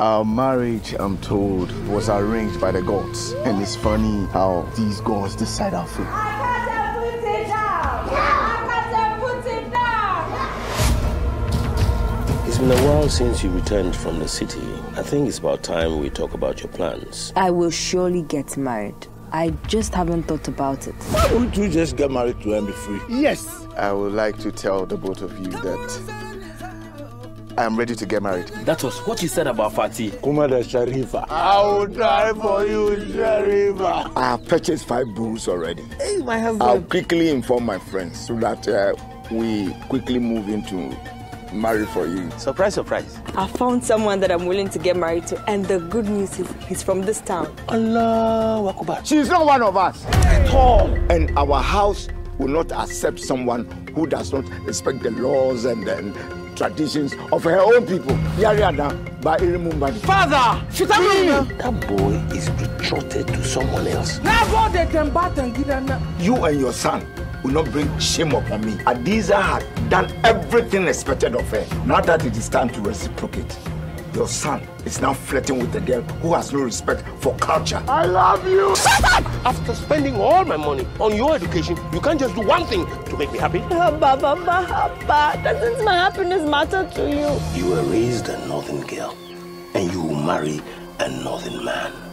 Our marriage, I'm told, was arranged by the gods. And it's funny how these gods decide our fate. I can't put It's been a while since you returned from the city. I think it's about time we talk about your plans. I will surely get married. I just haven't thought about it. Why wouldn't you just get married to her and be free? Yes, I would like to tell the both of you that I'm ready to get married. That was what you said about Fatih. Kumada Sharifa. I will die for you, Sharifa. I have purchased five bulls already. Hey, my husband. I'll quickly inform my friends so that uh, we quickly move into marry for you. Surprise, surprise. I found someone that I'm willing to get married to, and the good news is he's from this town. Allah Akbar. She's not one of us at all. And our house will not accept someone who does not respect the laws and, and traditions of her own people. Yariada by Irimumbani. Father! That boy is betrothed to someone else. You and your son will not bring shame upon me. Adiza had done everything expected of her. Now that it is time to reciprocate, your son is now flirting with a girl who has no respect for culture. I love you. Shut up! After spending all my money on your education, you can't just do one thing to make me happy. Abba, Baba, Abba, doesn't my happiness matter to you? You were raised a northern girl, and you will marry a northern man.